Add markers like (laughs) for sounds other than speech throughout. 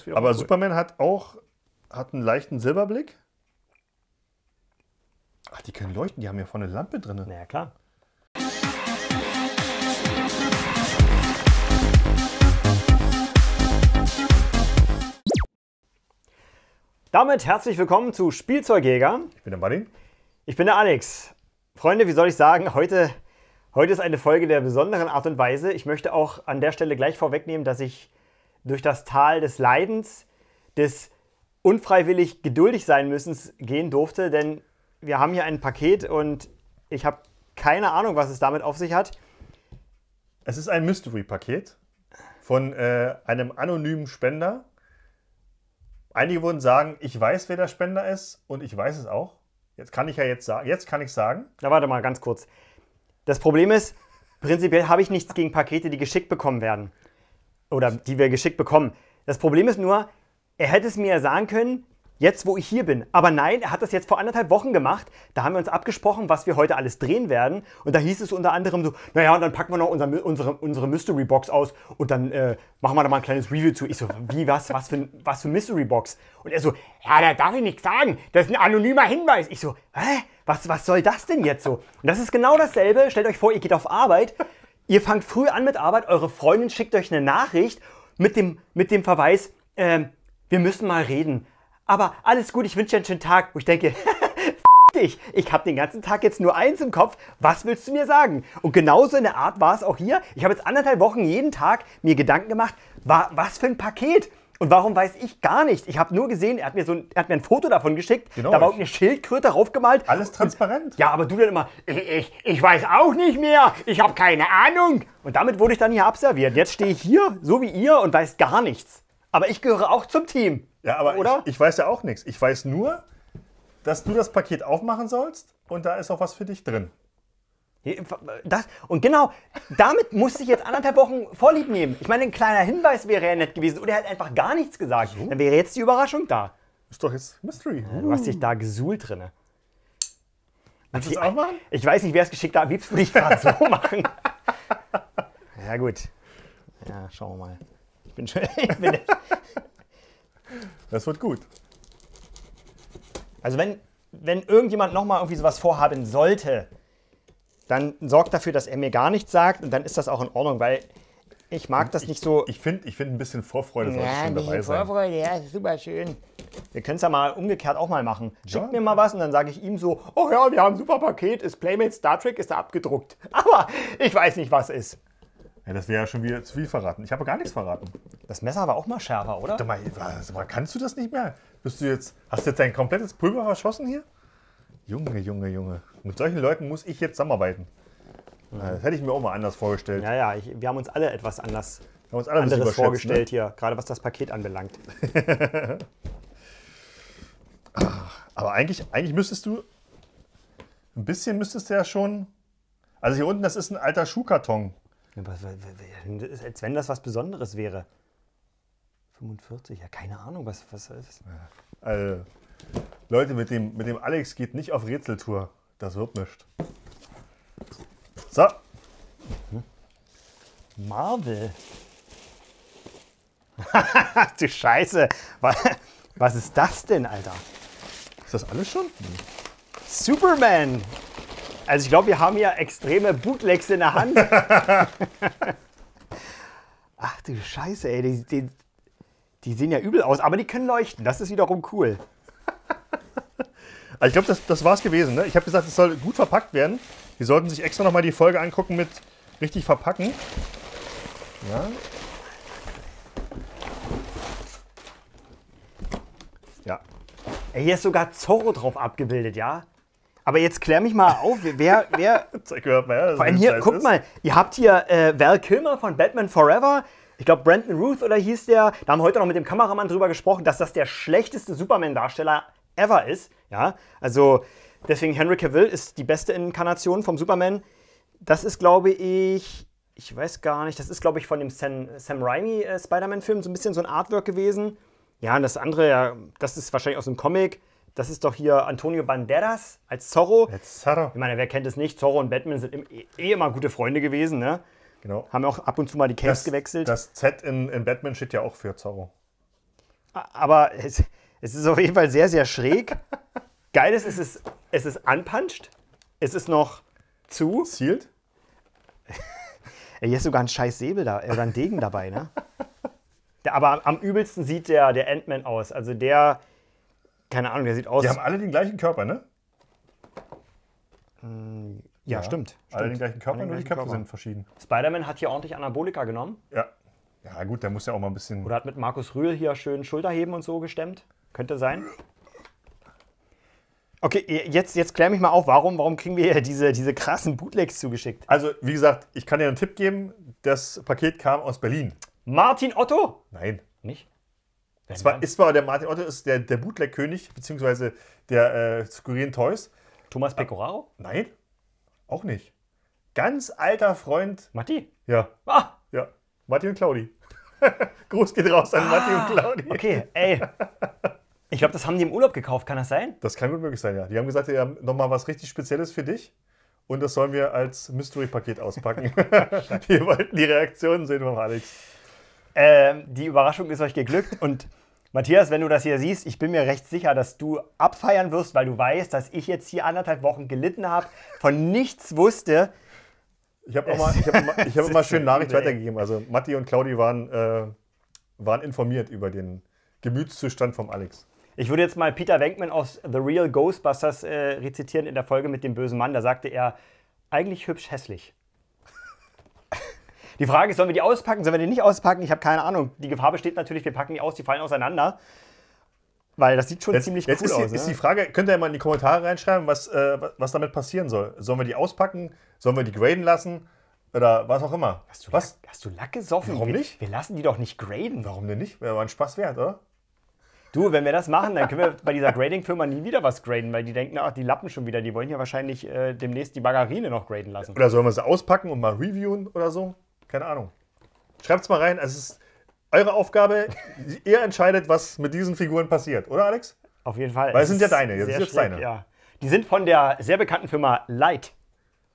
ist wieder Aber cool. Superman hat auch hat einen leichten Silberblick. Ach, die können leuchten, die haben ja vorne eine Lampe drin. Na ja, klar. Damit herzlich willkommen zu Spielzeugjäger. Ich bin der Martin. Ich bin der Alex. Freunde, wie soll ich sagen, heute, heute ist eine Folge der besonderen Art und Weise. Ich möchte auch an der Stelle gleich vorwegnehmen, dass ich durch das Tal des Leidens, des unfreiwillig geduldig sein müssens gehen durfte, denn wir haben hier ein Paket und ich habe keine Ahnung, was es damit auf sich hat. Es ist ein Mystery-Paket von äh, einem anonymen Spender. Einige würden sagen, ich weiß, wer der Spender ist und ich weiß es auch. Jetzt kann ich ja jetzt sagen, jetzt kann ich sagen. Na, warte mal ganz kurz. Das Problem ist, prinzipiell habe ich nichts gegen Pakete, die geschickt bekommen werden. Oder die wir geschickt bekommen. Das Problem ist nur, er hätte es mir ja sagen können, jetzt wo ich hier bin. Aber nein, er hat das jetzt vor anderthalb Wochen gemacht. Da haben wir uns abgesprochen, was wir heute alles drehen werden. Und da hieß es unter anderem so, naja, dann packen wir noch unser, unsere, unsere Mystery Box aus und dann äh, machen wir da mal ein kleines Review zu. Ich so, wie, was, was für, was für Mystery Box? Und er so, ja, da darf ich nichts sagen. Das ist ein anonymer Hinweis. Ich so, hä? Was, was soll das denn jetzt so? Und das ist genau dasselbe. Stellt euch vor, ihr geht auf Arbeit. Ihr fangt früh an mit Arbeit, eure Freundin schickt euch eine Nachricht mit dem, mit dem Verweis, ähm, wir müssen mal reden. Aber alles gut, ich wünsche dir einen schönen Tag. Wo ich denke, (laughs) dich, ich habe den ganzen Tag jetzt nur eins im Kopf. Was willst du mir sagen? Und genauso in der Art war es auch hier. Ich habe jetzt anderthalb Wochen jeden Tag mir Gedanken gemacht, was für ein Paket. Und warum weiß ich gar nicht? Ich habe nur gesehen, er hat mir so ein, er hat mir ein Foto davon geschickt. Genau, da war eine Schildkröte raufgemalt. Alles transparent. Ja, aber du dann immer, ich, ich, ich weiß auch nicht mehr, ich habe keine Ahnung. Und damit wurde ich dann hier abserviert. Jetzt stehe ich hier, so wie ihr, und weiß gar nichts. Aber ich gehöre auch zum Team. Ja, aber Oder? Ich, ich weiß ja auch nichts. Ich weiß nur, dass du das Paket aufmachen sollst und da ist auch was für dich drin. Das, und genau, damit musste ich jetzt anderthalb Wochen Vorlieb nehmen. Ich meine, ein kleiner Hinweis wäre ja nett gewesen. Oder er hat einfach gar nichts gesagt. Dann wäre jetzt die Überraschung da. Ist doch jetzt Mystery. Du hast dich da gesuhlt drinne. Willst du es aufmachen? Ich weiß nicht, wer es geschickt hat. Am liebsten würde ich gerade so machen. (laughs) Ja, gut. Ja, schauen wir mal. Ich bin schon. (laughs) Ich bin, Das wird gut. Also wenn, wenn irgendjemand nochmal irgendwie sowas vorhaben sollte, dann sorgt dafür, dass er mir gar nichts sagt und dann ist das auch in Ordnung, weil ich mag das nicht so. Ich finde, ich find ein bisschen Vorfreude sollte schon dabei sein. Vorfreude, ja, super schön. Wir können es ja mal umgekehrt auch mal machen. Schickt Ja. mir mal was und dann sage ich ihm so, oh ja, wir haben ein super Paket, ist Playmate Star Trek, ist da abgedruckt. (laughs) Aber ich weiß nicht, was ist. Ja, das wäre ja schon wieder zu viel verraten. Ich habe gar nichts verraten. Das Messer war auch mal schärfer, oder? Sag mal, was, mal, kannst du das nicht mehr? Bist du jetzt, hast du jetzt dein komplettes Pulver verschossen hier? Junge, Junge, Junge. Mit solchen Leuten muss ich jetzt zusammenarbeiten. Na, Das hätte ich mir auch mal anders vorgestellt. Ja, ja, ich, wir haben uns alle etwas anders, Wir haben uns alle anderes überschätzt, vorgestellt hier, gerade was das Paket anbelangt. Ne? (laughs) Aber eigentlich, eigentlich müsstest du, ein bisschen müsstest du ja schon, also hier unten, das ist ein alter Schuhkarton. Als wenn das was Besonderes wäre. 45, ja, keine Ahnung, was, was ist. Also, Leute, mit dem, mit dem Alex geht nicht auf Rätseltour. Das wird nichts. So, Marvel. (laughs) du Scheiße. Was, ist das denn, Alter? ist das alles schon? Superman. Also ich glaube, wir haben hier extreme Bootlegs in der Hand. (laughs) Ach du Scheiße, ey. Die, die, die sehen ja übel aus, aber die können leuchten. Das ist wiederum cool. Also ich glaube, das, das war es gewesen. Ne? Ich habe gesagt, es soll gut verpackt werden. Die sollten sich extra nochmal die Folge angucken mit richtig verpacken. Ja. Ja. Ey, hier ist sogar Zorro drauf abgebildet, ja? Aber jetzt klär mich mal auf, wer, wer, (laughs) Zeig gehört mal dass Vor allem hier, guck ist. mal, ihr habt hier äh, Val Kilmer von Batman Forever. Ich glaube, Brandon Ruth oder hieß der. Da haben wir heute noch mit dem Kameramann drüber gesprochen, dass das der schlechteste Superman-Darsteller ever ist. Ja, also deswegen Henry Cavill ist die beste Inkarnation vom Superman. Das ist, glaube ich, ich weiß gar nicht, das ist, glaube ich, von dem Sam, Sam Raimi äh, Spider-Man-Film so ein bisschen so ein Artwork gewesen. Ja, und das andere, ja, das ist wahrscheinlich aus dem Comic. Das ist doch hier Antonio Banderas als Zorro. Hat er. Ich meine, wer kennt es nicht? Zorro und Batman sind im- eh immer gute Freunde gewesen, ne? Genau. Haben auch ab und zu mal die Capes Das, gewechselt. das Z in, in Batman steht ja auch für Zorro. Aber es, ist auf jeden Fall sehr, sehr schräg. Geil ist, es ist, es ist unpunched. Es ist noch zu. Sealed? (laughs) Hier ist sogar ein scheiß Säbel da, oder ein Degen dabei, ne? Aber am, am übelsten sieht der, der Ant-Man aus. Also der, keine Ahnung, der sieht aus. Die haben alle den gleichen Körper, ne? ja, stimmt. Alle den stimmt. gleichen Körper, den nur die Köpfe Körper. sind verschieden. Spider-Man hat hier ordentlich Anabolika genommen. Ja. Ja, gut, der muss ja auch mal ein bisschen. Oder hat mit Markus Rühl hier schön Schulterheben und so gestemmt. Könnte sein. Okay, jetzt, jetzt klär mich mal auf, warum, warum kriegen wir hier diese, diese krassen Bootlegs zugeschickt? Also, wie gesagt, ich kann dir einen Tipp geben. Das Paket kam aus Berlin. Martin Otto? Nein. Nicht? Es war, ist zwar der Martin Otto ist der, der Bootleg-König, beziehungsweise der äh, skurrilen Toys. Thomas Pecoraro? Nein, auch nicht. Ganz alter Freund. Matti? Ja, Ah, ja. Matti und Claudi. (laughs) Gruß geht raus an Matti und Claudi. okay, ey. (laughs) Ich glaube, das haben die im Urlaub gekauft, kann das sein? Das kann gut möglich sein, ja. Die haben gesagt, wir haben nochmal was richtig Spezielles für dich. Und das sollen wir als Mystery-Paket auspacken. (laughs) wir wollten die Reaktionen sehen von Alex. Ähm, die Überraschung ist euch geglückt und Matthias, wenn du das hier siehst, ich bin mir recht sicher, dass du abfeiern wirst, weil du weißt, dass ich jetzt hier anderthalb Wochen gelitten habe, von nichts wusste. Ich habe immer, ich hab immer, ich hab immer (laughs) schön Nachricht weitergegeben. Also Matti und Claudi waren, äh, waren informiert über den Gemütszustand vom Alex. Ich würde jetzt mal Peter Venkman aus The Real Ghostbusters äh, rezitieren in der Folge mit dem bösen Mann. Da sagte er, eigentlich hübsch hässlich. (laughs) Die Frage ist, sollen wir die auspacken? Sollen wir die nicht auspacken? Ich habe keine Ahnung. Die Gefahr besteht natürlich, wir packen die aus, die fallen auseinander. Weil das sieht schon Jetzt, ziemlich jetzt cool ist, die, aus. ist ne? die Frage, könnt ihr mal in die Kommentare reinschreiben, was, äh, was damit passieren soll. Sollen wir die auspacken? Sollen wir die graden lassen? Oder was auch immer. Hast du, was? Lack, hast du Lack gesoffen? Warum wir, nicht? Wir lassen die doch nicht graden. Warum denn nicht? Wäre aber ein Spaß wert, oder? Du, wenn wir das machen, dann können wir bei dieser Grading-Firma nie wieder was graden, weil die denken, ach, die Lappen schon wieder. Die wollen ja wahrscheinlich äh, demnächst die Margarine noch graden lassen. Oder sollen wir sie auspacken und mal reviewen oder so? Keine Ahnung. Schreibt es mal rein. Es ist eure Aufgabe. Ihr entscheidet, was mit diesen Figuren passiert, oder Alex? Auf jeden Fall. Weil es sind ja deine, das sehr ist jetzt schräg, deine. Ja. Die sind von der sehr bekannten Firma Light.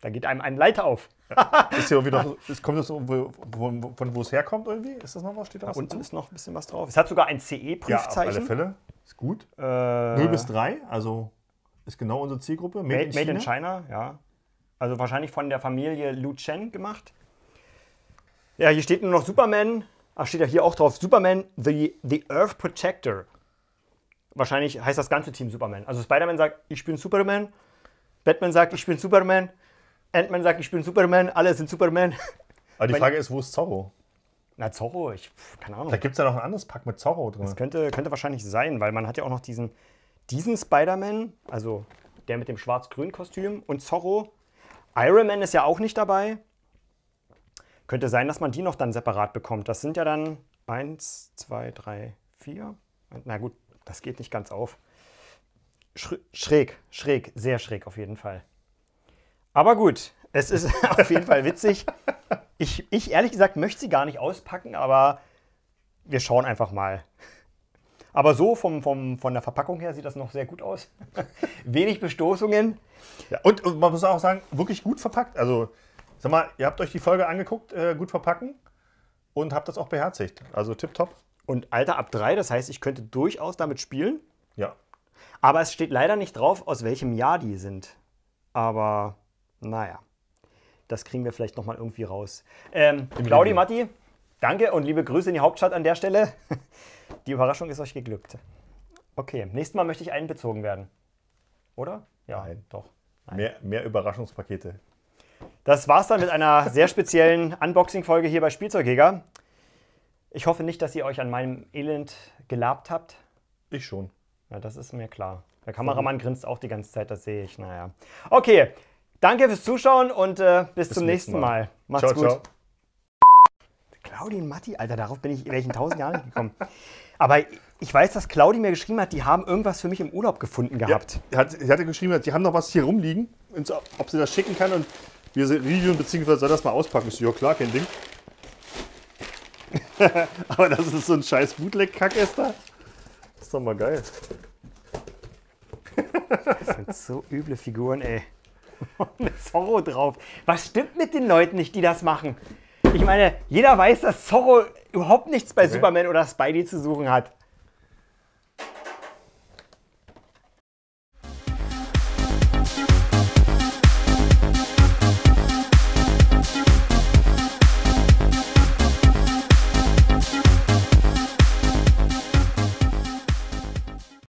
Da geht einem ein Light auf. (laughs) Ist hier irgendwie noch, ist, kommt das irgendwo, wo, wo, von wo es herkommt irgendwie? Ist das noch was? Steht da was Unten ist noch ein bisschen was drauf. Es hat sogar ein Ja, auf alle CE-Prüfzeichen. Fälle. Ist gut. äh, 0 bis 3, also ist genau unsere Zielgruppe. Made, Made, in, made China. in China, ja. Also wahrscheinlich von der Familie Lu Chen gemacht. Ja, hier steht nur noch Superman. Ach, steht ja hier auch drauf. Superman, the, the Earth Protector. Wahrscheinlich heißt das ganze Team Superman. Also Spider-Man sagt, ich bin Superman. Batman sagt, ich bin Superman. Ant-Man sagt, ich bin Superman. Alle sind Superman. Aber die Wenn- Frage ist, wo ist Zorro? Na, Zorro, ich, pf, keine Ahnung. Da gibt es ja noch ein anderes Pack mit Zorro drin. Das könnte, könnte wahrscheinlich sein, weil man hat ja auch noch diesen, diesen Spider-Man, also der mit dem schwarz-grünen Kostüm und Zorro. Iron Man ist ja auch nicht dabei. Könnte sein, dass man die noch dann separat bekommt. Das sind ja dann eins, zwei, drei, vier. Na gut, das geht nicht ganz auf. Schr- Schräg, schräg, sehr schräg auf jeden Fall. Aber gut, es ist (laughs) auf jeden Fall witzig. Ich, ich ehrlich gesagt möchte sie gar nicht auspacken, aber wir schauen einfach mal. Aber so vom, vom, von der Verpackung her sieht das noch sehr gut aus. (laughs) Wenig Bestoßungen. Ja, und, und man muss auch sagen, wirklich gut verpackt. Also, sag mal, ihr habt euch die Folge angeguckt, äh, gut verpacken und habt das auch beherzigt. Also tipptopp. Und Alter ab 3, das heißt, ich könnte durchaus damit spielen. Ja. Aber es steht leider nicht drauf, aus welchem Jahr die sind. Aber naja, das kriegen wir vielleicht nochmal irgendwie raus. Ähm, Claudi. Matti, danke und liebe Grüße in die Hauptstadt an der Stelle. (laughs) Die Überraschung ist euch geglückt. Okay, nächstes Mal möchte ich einbezogen werden. Oder? Ja, Nein. doch. Mehr, mehr Überraschungspakete. Das war's dann mit einer sehr speziellen (laughs) Unboxing-Folge hier bei Spielzeugjäger. Ich hoffe nicht, dass ihr euch an meinem Elend gelabt habt. Ich schon. Ja, das ist mir klar. Der Kameramann grinst auch die ganze Zeit, das sehe ich. Naja. Okay, danke fürs Zuschauen und äh, bis, zum nächsten Mal. Macht's ciao, gut. ciao. Claudi und Matti, Alter, darauf bin ich in welchen tausend Jahren nicht gekommen. Aber ich weiß, dass Claudi mir geschrieben hat, die haben irgendwas für mich im Urlaub gefunden Ja, gehabt. sie hat, sie hatte geschrieben, die haben noch was hier rumliegen, ob sie das schicken kann und wir reviewen bzw. soll das mal auspacken. Ich so, ja klar, kein Ding. (laughs) Aber das ist so ein scheiß Bootleg-Kack. Das ist doch mal geil. Das sind so üble Figuren, ey. (laughs) mit Zorro drauf. Was stimmt mit den Leuten nicht, die das machen? Ich meine, jeder weiß, dass Zorro überhaupt nichts bei Superman oder Spidey zu suchen hat.